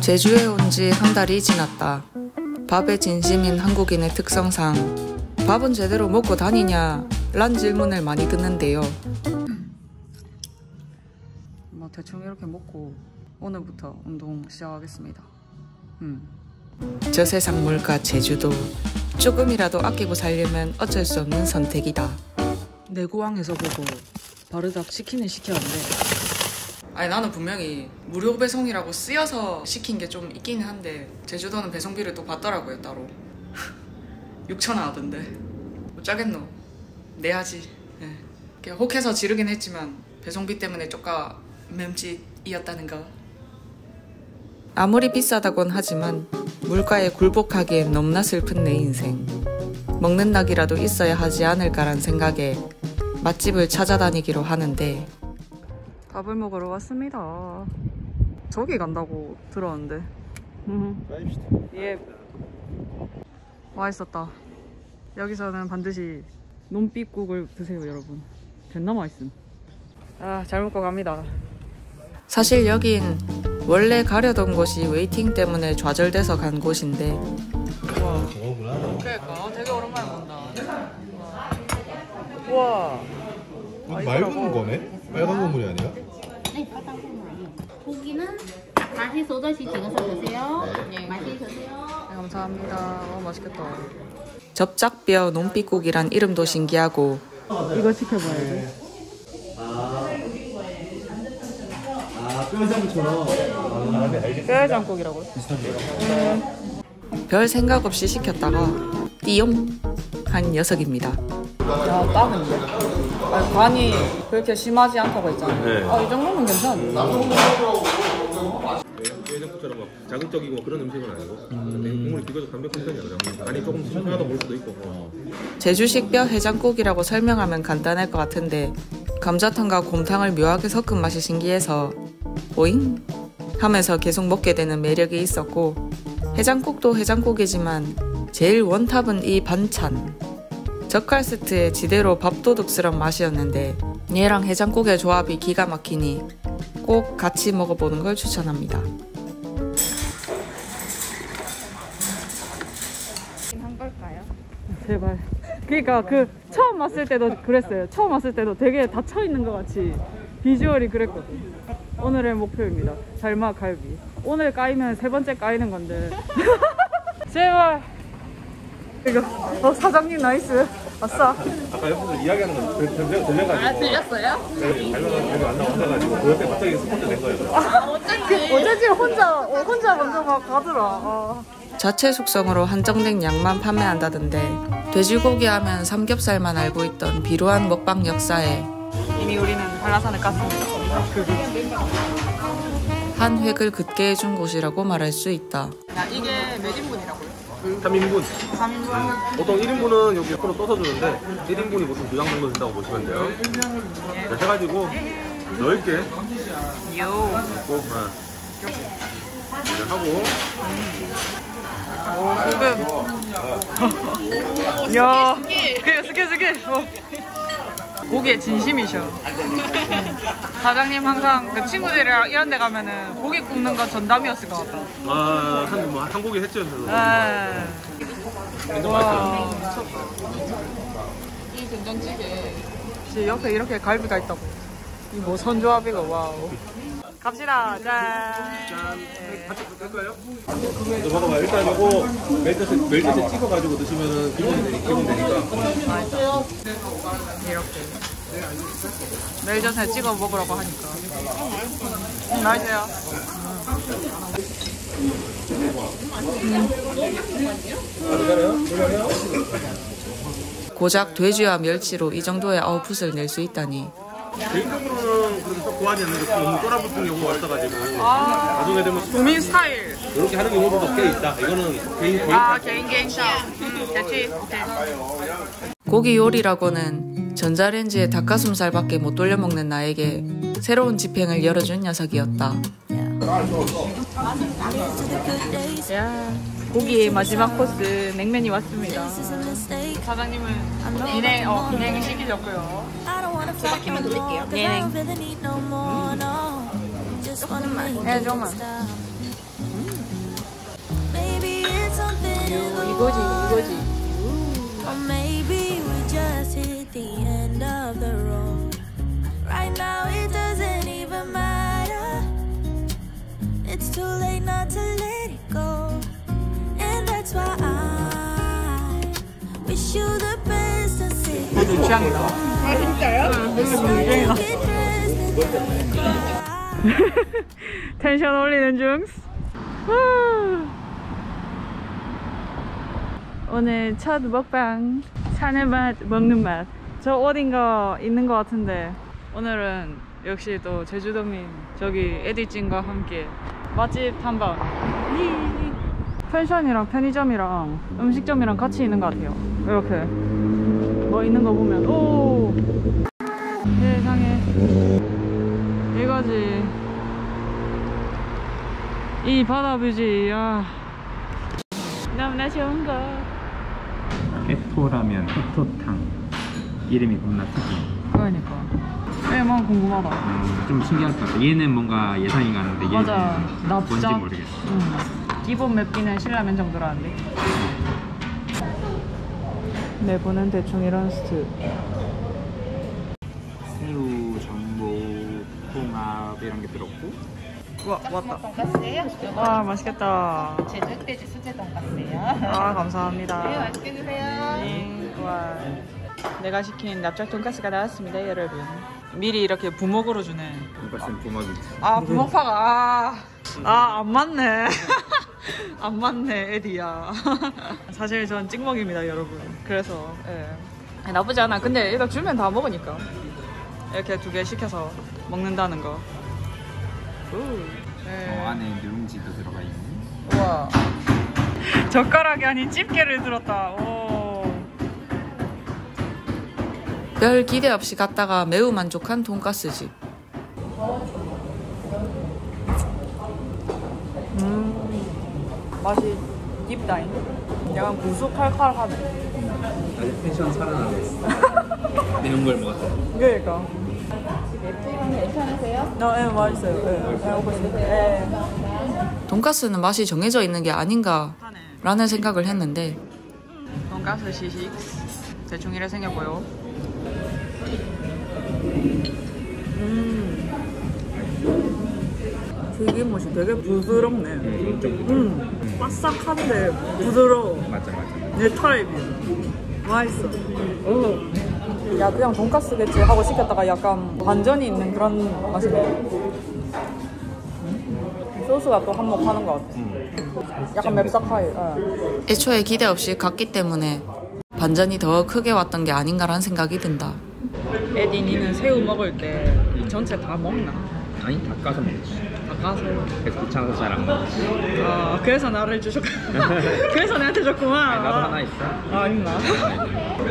제주에 온 지 한 달이 지났다. 밥에 진심인 한국인의 특성상 밥은 제대로 먹고 다니냐? 란 질문을 많이 듣는데요. 뭐 대충 이렇게 먹고 오늘부터 운동 시작하겠습니다. 음. 저 세상 물가 제주도 조금이라도 아끼고 살려면 어쩔 수 없는 선택이다. 내고왕에서 보고 바르닥 치킨을 시켰는데 아니 나는 분명히 무료 배송이라고 쓰여서 시킨 게 좀 있기는 한데 제주도는 배송비를 또 받더라고요 따로. 6천 원 하던데. 어쩌겠노. 내야지. 네. 혹해서 지르긴 했지만 배송비 때문에 쪼까 맴짓이었다는 거. 아무리 비싸다곤 하지만 물가에 굴복하기엔 너무나 슬픈 내 인생. 먹는 낙이라도 있어야 하지 않을까란 생각에 맛집을 찾아다니기로 하는데 밥을 먹으러 왔습니다. 저기 간다고 들었는데. 예. 맛있었다. 여기서는 반드시 논빛국을 드세요, 여러분. 존나 맛있음. 아, 잘 먹고 갑니다. 사실 여긴 원래 가려던 곳이 waiting 때문에 좌절돼서 간 곳인데. 와. 그러니까 되게 오랜만에 본다. 와. 아, 맑은 거네? 빨간 건물이 아니야? 네, 빨간 국물이요. 고기는 다시 소다시 찍어서 드세요. 네. 맛있게 드세요. 네, 감사합니다. 와, 맛있겠다. 접짝뼈 논빛국이란 이름도 신기하고 이거 시켜봐야 돼. 아, 뼈장처럼. 비슷한데. 별 생각 없이 시켰다가 띠용 한 녀석입니다. 야 딱인데. 아니, 간이 그렇게 심하지 않다고 했잖아. 네. 아, 이 정도면 괜찮은데. 자극적이고 뭐 그런 음식은 아니고 근데 국물이 비교적 담백한 편이야 간이 조금 신선하다 볼 수도 있고 어. 제주식 뼈 해장국이라고 설명하면 간단할 것 같은데 감자탕과 곰탕을 묘하게 섞은 맛이 신기해서 오잉? 하면서 계속 먹게 되는 매력이 있었고 해장국도 해장국이지만 제일 원탑은 이 반찬 젓갈 세트에 지대로 밥도둑스런 맛이었는데 얘랑 해장국의 조합이 기가 막히니 꼭 같이 먹어보는 걸 추천합니다. 제발. 그러니까 그 처음 왔을 때도 그랬어요. 처음 왔을 때도 되게 닫혀 있는 것 같이 비주얼이 그랬거든. 오늘의 목표입니다. 달마 갈비. 오늘 까이면 세 번째 까이는 건데. 제발. 이거 어 사장님 나이스. 아싸. 아까 옆에서 이야기하는 건 들- 들려가지고 아 들렸어요? 네 발명한 별로 안 나와가지고 그 옆에 갑자기 스포트 된 거예요 어제지 혼자 어, 혼자 먼저 막 가더라. 아. 자체 숙성으로 한정된 양만 판매한다던데 돼지고기 하면 삼겹살만 알고 있던 비루한 먹방 역사에 이미 우리는 한라산을 깠습니다. 한 획을 굳게 해준 곳이라고 말할 수 있다. 야 이게 몇 인분이라고요? 3인분 3인분. 보통 1인분은 여기 옆으로 떠서 주는데 1인분이 보통 두장 정도 된다고 보시면 돼요 이렇게 해가지고 넓게 요. 꼭 어. 이렇게 하고 오, 고급. 야, 그게 스케 스케. 어. 고기에 진심이셔. 사장님 항상 그 친구들이랑 이런 데 가면은 고기 굽는 거 전담이었을 것 같다. 아, 한, 뭐, 한 고기 했죠. 에. 완전 와, 맛있어요 미쳤다. 이 된장찌개. 옆에 이렇게 갈비가 있다고. 이뭐 선조합이가 와우. 갑시다. 짠. 네. 같이 먹어봐 일단 요거 멜젓에, 멜젓에 찍어가지고 드시면은 기본이 되니, 기본 되니까 이렇게. 멜젓에 찍어 먹으라고 하니까. 음, 맛있어요. 고작 돼지와 멸치로 이 정도의 아웃풋을 낼 수 있다니 개인적으로는 그렇게 썩 좋아하지 않는데 너무 쫄아붙은 경우가 있어가지고 나중에 되면 수- 도민 스타일. 이렇게 하는 경우도 꽤 있다. 이거는 개인 개인 아 개인 개인 샵 됐지? 고기 요리라고는 전자레인지에 닭가슴살밖에 못 돌려 먹는 나에게 새로운 집행을 열어준 녀석이었다. 야 고기의 마지막 코스 냉면이 왔습니다. 사장님은 진행, 어, 진행을 시키셨고요. 소박히만 돌릴게요. 네. 조금만. 네, 조금만. 이거지, 이거지. Say 모두 취향이다. dressed and cry. 텐션 올리는 중. 후. 오늘 첫 먹방 사는 맛 먹는 맛. 저 어딘가 있는 것 같은데 오늘은 역시 또 제주도민 저기 에디찐과 함께 맛집 탐방. 히. 펜션이랑 편의점이랑 음식점이랑 같이 있는 것 같아요. 이렇게 뭐 있는 거 보면 오! 세상에. 이거지. 이 바다 뷰지 야. 너무나 좋은 거. 에토라면 에토탕. 이름이 겁나 특이해. 그러니까. 애만 궁금하다. 음, 좀 신기할 것 같아. 얘는 뭔가 예상이 가는데 얘는 맞아. 뭔지 납작 모르겠어. 응. 기본 맵기는 신라면 정도라는데 내부는 대충 이런 스트. 새우, 전복, 홍합 이런 게 들었고. 와 왔다. 돈가스예요. 와 맛있겠다. 제주돼지 수제 돈가스예요. 아 감사합니다. 네, 맛있게 드세요. 네, 와. 내가 시킨 납작 돈가스가 나왔습니다 여러분. 미리 이렇게 부먹으로 주네. 돈가스는 부먹이지. 아 부먹파가. 아안 맞네 안 맞네 에디야. 사실 전 찍먹입니다 여러분. 그래서 예. 나쁘지 않아. 근데 일단 주면 다 먹으니까. 이렇게 두 개 시켜서 먹는다는 거. 우. 예. 어, 안에 누룽지도 들어가 있는 우와. 젓가락이 아닌 집게를 들었다. 오. 별 기대 없이 갔다가 매우 만족한 돈가스 집 맛이 딥다잉 약간 구수칼칼하네. 아주 텐션 살아나고 있어 매운 걸 먹었어 그러니까. 괜찮으세요? 네, 맛있어요. 네, 잘 먹고 있습니다. 네. 돈가스는 맛이 정해져 있는 게 아닌가 라는 생각을 했는데. 돈가스 시식. 대충 이래 생겼고요 튀김옷이 되게 부드럽네. 음, 좀 음 바삭한데 부드러워. 맞아 맞아. 내 타입이야. 맛있어. 오. 야 그냥 돈가스겠지 하고 시켰다가 약간 반전이 있는 그런 맛이네 음. 소스가 또 한몫하는 것 같아. 약간 맵싹하이 예. 애초에 기대 없이 갔기 때문에 반전이 더 크게 왔던 게 아닌가라는 생각이 든다. 에디 니는 새우 먹을 때 전체 다 먹나? 아니 닭가서 먹지 닭가서 그래서 귀찮아서 잘 안 먹지 아 그래서 나를 주셨구나. 그래서 나한테 줬구만 나도 하나 있어. 아 있나?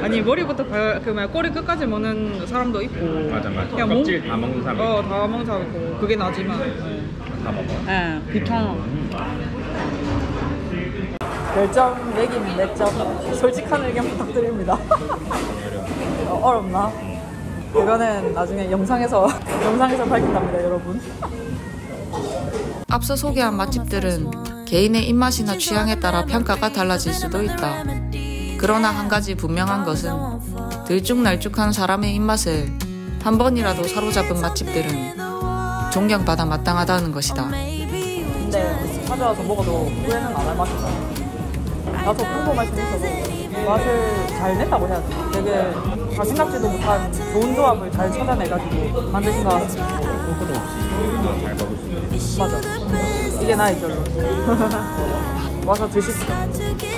아니 머리부터 발, 그 뭐야 꼬리 끝까지 먹는 사람도 있고. 맞아 맞아. 그냥 몸- 껍질 다 먹는 사람 어, 다 먹는 사람 있고. 그게 나지만 네. 다 먹어. 예, 귀찮아 별점 매김 몇점 솔직한 의견 부탁드립니다. 어, 어렵나? 이거는 나중에 영상에서 영상에서 밝힌답니다 여러분 앞서 소개한 맛집들은 개인의 입맛이나 취향에 따라 평가가 달라질 수도 있다 그러나 한 가지 분명한 것은 들쭉날쭉한 사람의 입맛을 한 번이라도 사로잡은 맛집들은 존경받아 마땅하다는 것이다. 근데 찾아와서 먹어도 후회는 안 할 맛이다. 나도 수 있어서 맛을 잘 냈다고 해야 돼. 되게 다 생각지도 못한 좋은 조합을 잘 찾아내가지고 만드신 것 같습니다. 소스도 없이 잘 먹을 수 있어 맞아. 이게 나의 결론. 와서 드십시오.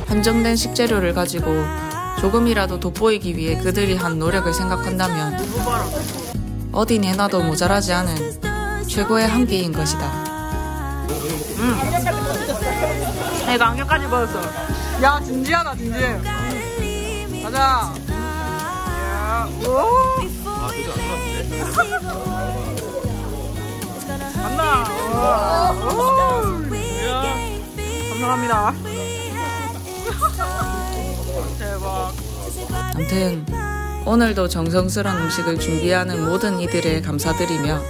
한정된 식재료를 가지고 조금이라도 돋보이기 위해 그들이 한 노력을 생각한다면 어디 내놔도 모자라지 않은 최고의 한 끼인 것이다. 음. 내가 안경까지 벗었어. 야 진지하다 진지해. 가자. 야, 오. 간다. 오. 야, 감사합니다. 대박. 아무튼 오늘도 정성스러운 음식을 준비하는 모든 이들에 감사드리며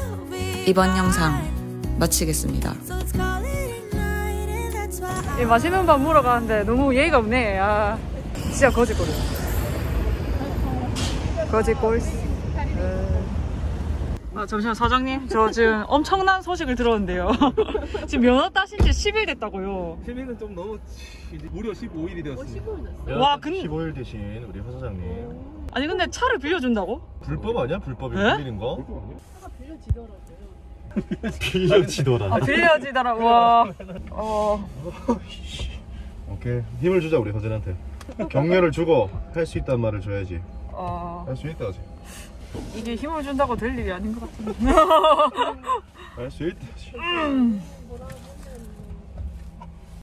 이번 영상 마치겠습니다. 이 맛있는 밥 물어 가는데 너무 예의가 없네. 아, 진짜 거짓거리. 거짓골. 아, 잠시만 사장님. 저 지금 엄청난 소식을 들었는데요. 지금 면허 따신 지 10일 됐다고요. 시민은 좀 너무 무려 15일이 되었습니다. 와, 근- 15일 대신 우리 화 사장님. 아니 근데 차를 빌려준다고? 불법 아니야? 불법이 에? 빌리는 거? 빌려지더라고요. 아 빌려지더라. 와. 어. 오케이. 힘을 주자 우리 허전한테. 격려를 주고 할 수 있다는 말을 줘야지. 어. 할 수 있다지. 이게 힘을 준다고 될 일이 아닌 것 같은데. 할 수 있다지.